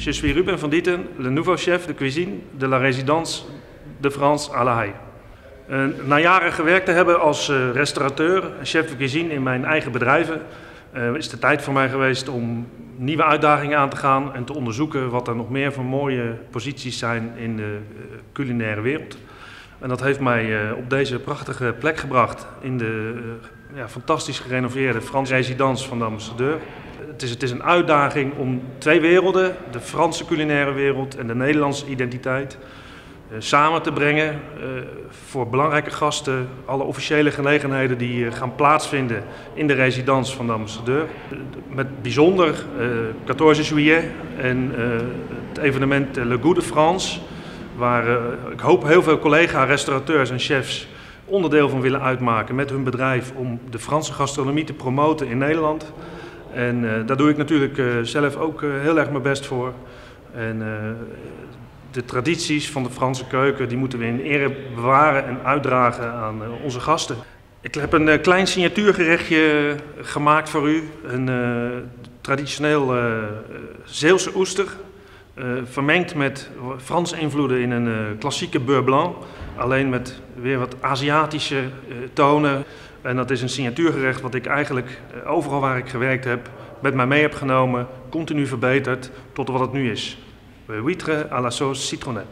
Je suis Ruben van Dieten, le nouveau chef de cuisine de la résidence de France à La Haye. Na jaren gewerkt te hebben als uh, restaurateur chef de cuisine in mijn eigen bedrijven, uh, is het tijd voor mij geweest om nieuwe uitdagingen aan te gaan en te onderzoeken wat er nog meer voor mooie posities zijn in de culinaire wereld. En dat heeft mij op deze prachtige plek gebracht in de ja, fantastisch gerenoveerde Franse residence van de ambassadeur. Het is, het is een uitdaging om twee werelden, de Franse culinaire wereld en de Nederlandse identiteit, uh, samen te brengen uh, voor belangrijke gasten. Alle officiële gelegenheden die uh, gaan plaatsvinden in de residence van de ambassadeur. Met bijzonder 14 juillet en het evenement Le Goût de France, waar ik hoop heel veel collega-restaurateurs en chefs onderdeel van willen uitmaken met hun bedrijf om de Franse gastronomie te promoten in Nederland. En uh, daar doe ik natuurlijk uh, zelf ook uh, heel erg mijn best voor. En de tradities van de Franse keuken die moeten we in ere bewaren en uitdragen aan onze gasten. Ik heb een klein signatuurgerechtje gemaakt voor u. Een traditioneel Zeelse oester. Vermengd met Franse invloeden in een klassieke beurre blanc. Alleen met weer wat Aziatische tonen. En dat is een signatuurgerecht wat ik eigenlijk overal waar ik gewerkt heb met mij mee heb genomen, continu verbeterd tot wat het nu is. Huître à la sauce citronnelle.